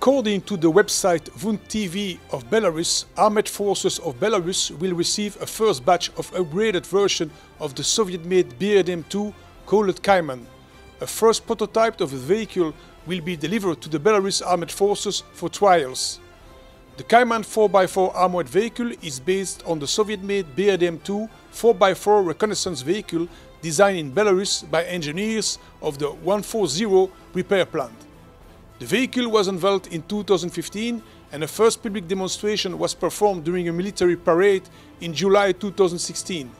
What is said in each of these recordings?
According to the website VUN TV of Belarus, Armed Forces of Belarus will receive a first batch of upgraded version of the Soviet-made BRDM-2 called Caiman. A first prototype of the vehicle will be delivered to the Belarus Armed Forces for trials. The Caiman 4x4 armored vehicle is based on the Soviet-made BRDM-2 4x4 reconnaissance vehicle designed in Belarus by engineers of the 140 repair plant. The vehicle was unveiled in 2015 and a first public demonstration was performed during a military parade in July 2016.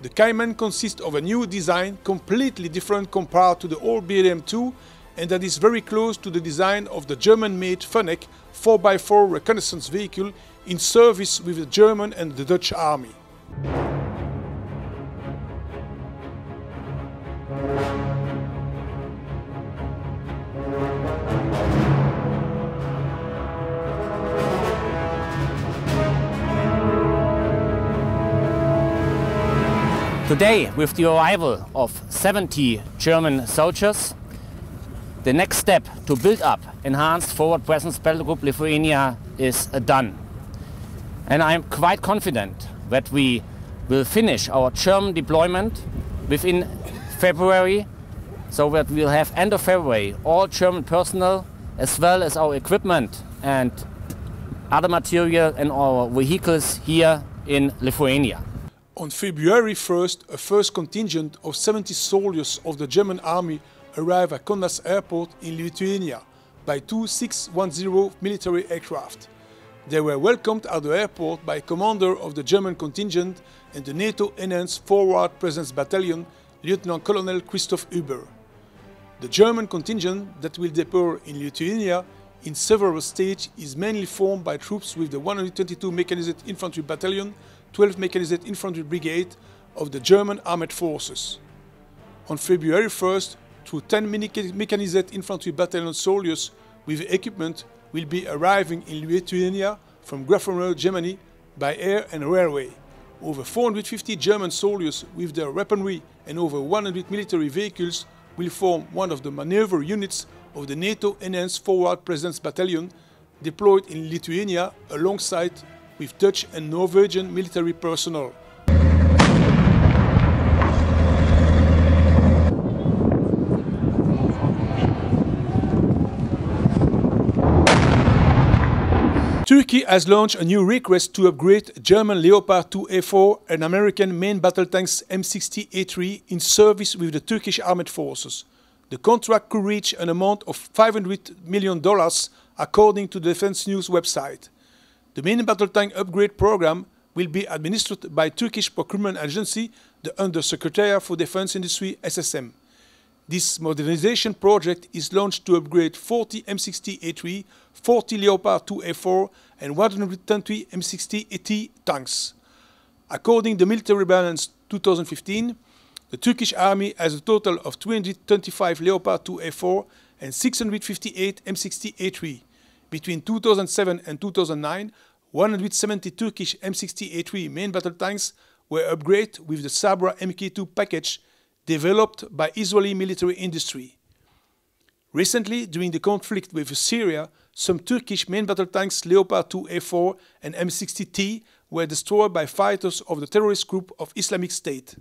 The Caiman consists of a new design completely different compared to the old BRDM-2 and that is very close to the design of the German-made Fennec 4x4 reconnaissance vehicle in service with the German and the Dutch army. Today, with the arrival of 70 German soldiers, the next step to build up enhanced forward presence battle group Lithuania is done. And I'm quite confident that we will finish our German deployment within February, so that we'll have end of February all German personnel as well as our equipment and other material and our vehicles here in Lithuania. On February 1st, a first contingent of 70 soldiers of the German army arrived at Kaunas airport in Lithuania by two 610 military aircraft. They were welcomed at the airport by commander of the German contingent and the NATO Enhanced Forward Presence Battalion, Lieutenant Colonel Christoph Huber. The German contingent that will deploy in Lithuania in several stages is mainly formed by troops with the 122 Mechanized Infantry Battalion 12 Mechanized Infantry Brigade of the German Armed Forces. On February 1st, through 10 Mechanized Infantry Battalion soldiers with equipment will be arriving in Lithuania from Grafenwöhr, Germany by air and railway. Over 450 German soldiers with their weaponry and over 100 military vehicles will form one of the maneuver units of the NATO Enhanced Forward Presence Battalion deployed in Lithuania alongside with Dutch and Norwegian military personnel. Turkey has launched a new request to upgrade German Leopard 2A4 and American main battle tanks M60A3 in service with the Turkish armed forces. The contract could reach an amount of $500 million according to the Defense News website. The main battle tank upgrade program will be administered by Turkish Procurement Agency, the Undersecretariat for Defense Industry SSM. This modernization project is launched to upgrade 40 M60A3, 40 Leopard 2A4 and 120 M60AT tanks. According to the Military Balance 2015, the Turkish army has a total of 225 Leopard 2A4 and 658 M60A3. Between 2007 and 2009, 170 Turkish M60A3 main battle tanks were upgraded with the Sabra Mk2 package developed by Israeli military industry. Recently, during the conflict with Syria, some Turkish main battle tanks Leopard 2A4 and M60T were destroyed by fighters of the terrorist group of Islamic State.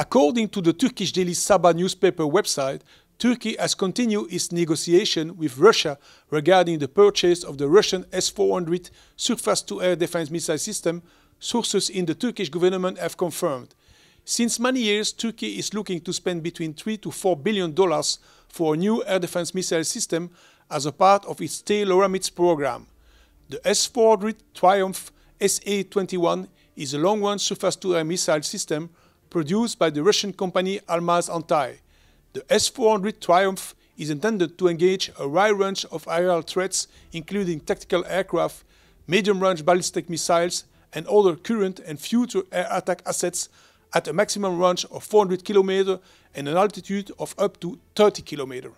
According to the Turkish daily Sabah newspaper website, Turkey has continued its negotiation with Russia regarding the purchase of the Russian S-400 surface-to-air defense missile system, sources in the Turkish government have confirmed. Since many years, Turkey is looking to spend between 3 to 4 billion dollars for a new air defense missile system as a part of its T-LORAMIDS program. The S-400 Triumph SA-21 is a long-range surface-to-air missile system produced by the Russian company Almaz-Antey. The S-400 Triumph is intended to engage a wide range of aerial threats, including tactical aircraft, medium-range ballistic missiles, and other current and future air attack assets at a maximum range of 400 km and an altitude of up to 30 km.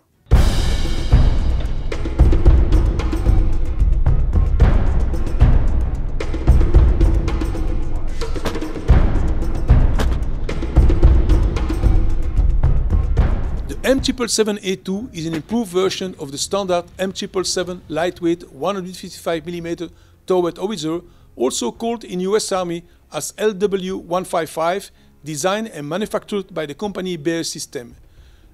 M777A2 is an improved version of the standard M777 lightweight 155mm towed howitzer, also called in US Army as LW155, designed and manufactured by the company BAE System.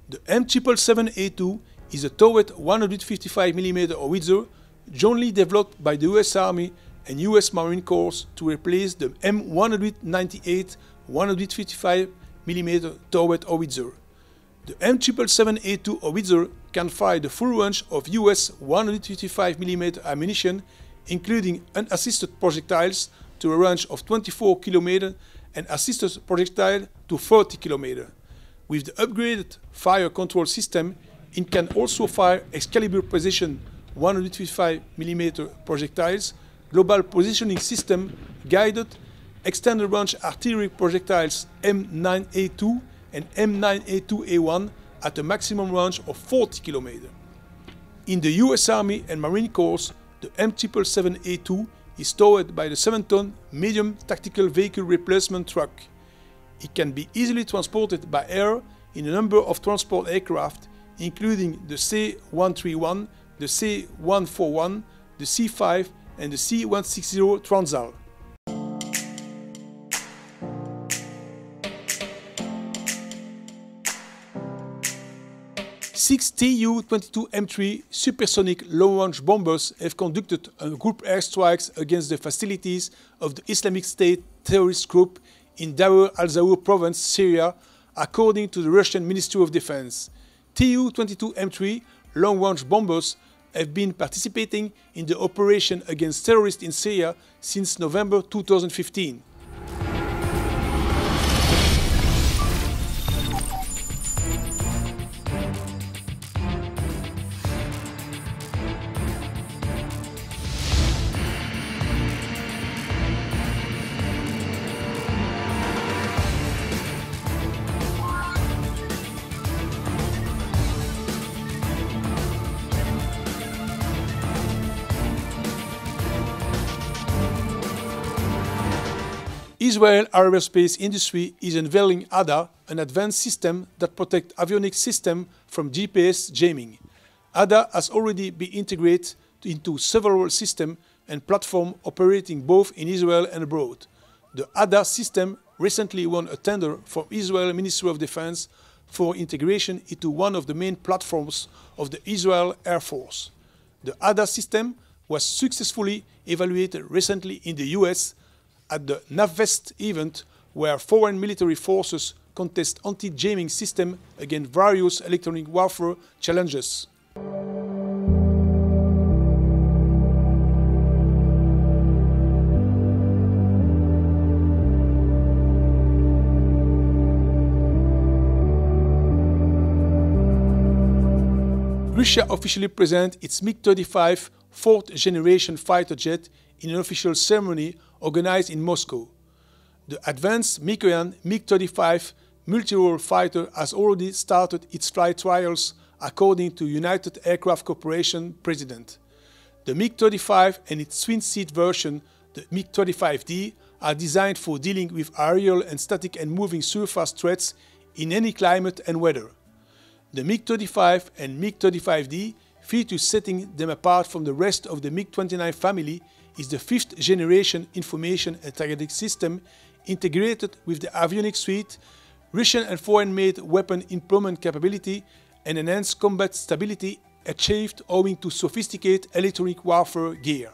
The M777A2 is a towed 155mm howitzer jointly developed by the US Army and US Marine Corps to replace the M198 155mm towed howitzer. The M777A2 howitzer can fire the full range of US 155mm ammunition, including unassisted projectiles to a range of 24 km and assisted projectile to 40 km. With the upgraded fire control system, it can also fire Excalibur precision 155mm projectiles, global positioning system, guided, extended range artillery projectiles M982 and M982A1 at a maximum range of 40 km. In the US Army and Marine Corps, the M777A2 is towed by the 7-ton medium tactical vehicle replacement truck. It can be easily transported by air in a number of transport aircraft, including the C-131, the C-141, the C-5 and the C-160 Transall. 6 Tu-22M3 supersonic long-range bombers have conducted group airstrikes against the facilities of the Islamic State terrorist group in Deir al-Zour province, Syria, according to the Russian Ministry of Defense. Tu-22M3 long-range bombers have been participating in the operation against terrorists in Syria since November 2015. Israel aerospace industry is unveiling ADA, an advanced system that protects avionics system from GPS jamming. ADA has already been integrated into several systems and platforms operating both in Israel and abroad. The ADA system recently won a tender from Israel Ministry of Defense for integration into one of the main platforms of the Israel Air Force. The ADA system was successfully evaluated recently in the US at the NAVFEST event where foreign military forces contest anti-jamming system against various electronic warfare challenges. Russia officially presented its MiG-35 fourth generation fighter jet in an official ceremony organized in Moscow. The advanced Mikoyan MiG-35 multi-role fighter has already started its flight trials according to United Aircraft Corporation president. The MiG-35 and its twin-seat version, the MiG-35D, are designed for dealing with aerial and static and moving surface threats in any climate and weather. The MiG-35 and MiG-35D features setting them apart from the rest of the MiG-29 family is the fifth generation information and targeting system integrated with the avionics suite, Russian and foreign-made weapon implement capability, and enhanced combat stability achieved owing to sophisticated electronic warfare gear.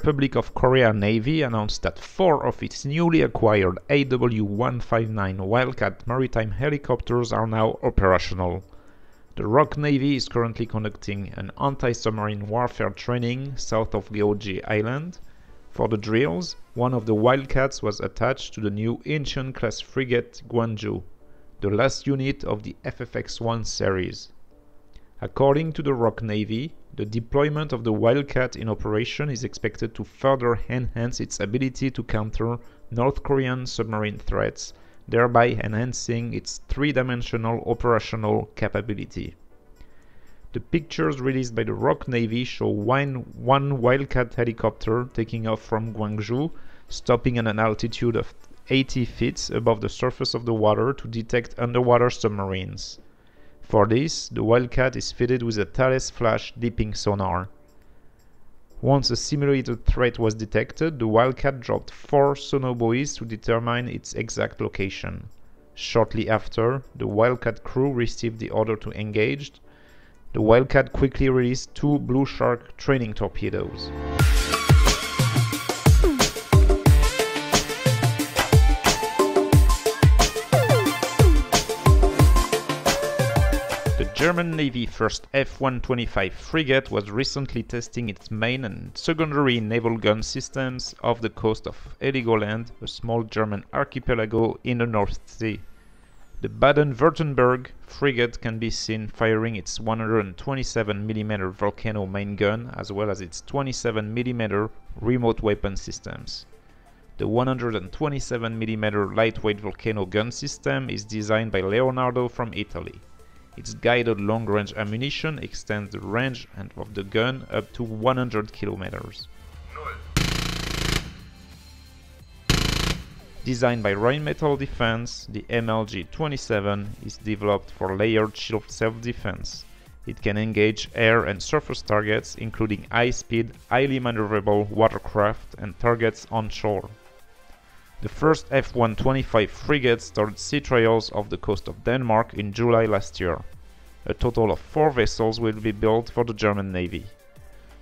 Republic of Korea Navy announced that four of its newly acquired AW159 Wildcat maritime helicopters are now operational. The ROK Navy is currently conducting an anti-submarine warfare training south of Geoje Island. For the drills, one of the Wildcats was attached to the new Incheon-class frigate Gwangju, the last unit of the FFX-1 series. According to the ROK Navy, The deployment of the Wildcat in operation is expected to further enhance its ability to counter North Korean submarine threats, thereby enhancing its three-dimensional operational capability. The pictures released by the ROK Navy show one, one Wildcat helicopter taking off from Gwangju, stopping at an altitude of 80 feet above the surface of the water to detect underwater submarines. For this, the Wildcat is fitted with a Thales flash dipping sonar. Once a simulated threat was detected, the Wildcat dropped four sonobuoys to determine its exact location. Shortly after, the Wildcat crew received the order to engage, the Wildcat quickly released two Blue Shark training torpedoes. German Navy first F-125 frigate was recently testing its main and secondary naval gun systems off the coast of Heligoland, a small German archipelago in the North Sea. The Baden-Württemberg frigate can be seen firing its 127mm Vulcano main gun as well as its 27mm remote weapon systems. The 127mm lightweight Vulcano gun system is designed by Leonardo from Italy. Its guided long-range ammunition extends the range of the gun up to 100 kilometers. Designed by Rheinmetall Defense, the MLG-27 is developed for layered shield self-defense. It can engage air and surface targets, including high-speed, highly maneuverable watercraft and targets onshore. The first F-125 frigate started sea trials off the coast of Denmark in July last year. A total of four vessels will be built for the German Navy.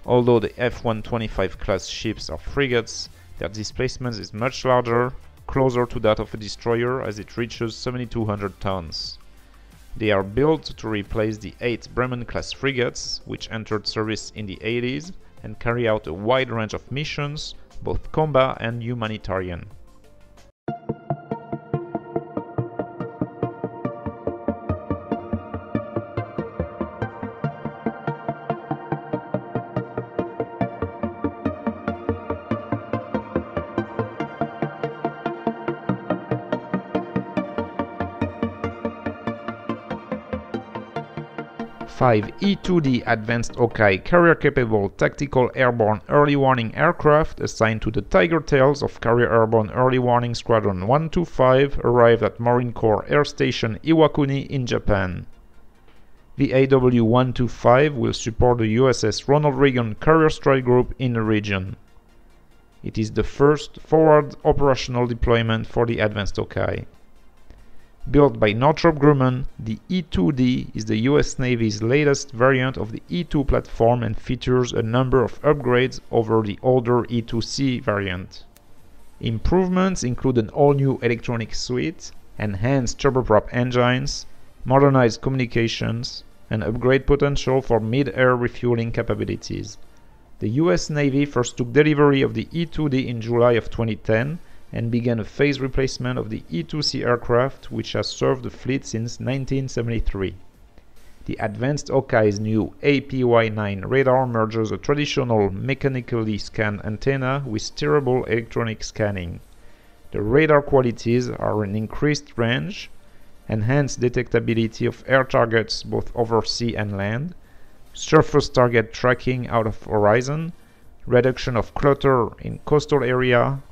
Although the F-125 class ships are frigates, their displacement is much larger closer to that of a destroyer as it reaches 7200 tons. They are built to replace the 8 Bremen-class frigates, which entered service in the 80s and carry out a wide range of missions, both combat and humanitarian. 5 E-2D Advanced Hawkeye carrier-capable tactical airborne early warning aircraft assigned to the Tiger Tails of Carrier Airborne Early Warning Squadron 125 arrived at Marine Corps Air Station Iwakuni in Japan. The AW-125 will support the USS Ronald Reagan Carrier Strike Group in the region. It is the first forward operational deployment for the Advanced Hawkeye. Built by Northrop Grumman, the E-2D is the US Navy's latest variant of the E-2 platform and features a number of upgrades over the older E-2C variant. Improvements include an all-new electronic suite, enhanced turboprop engines, modernized communications, and upgrade potential for mid-air refueling capabilities. The US Navy first took delivery of the E-2D in July of 2010 and began a phase replacement of the E-2C aircraft which has served the fleet since 1973. The Advanced Hawkeye's new APY-9 radar merges a traditional mechanically scanned antenna with steerable electronic scanning. The radar qualities are an increased range, enhanced detectability of air targets both over sea and land, surface target tracking out of horizon, reduction of clutter in coastal area,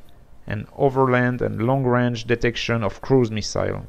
and overland and long-range detection of cruise missile.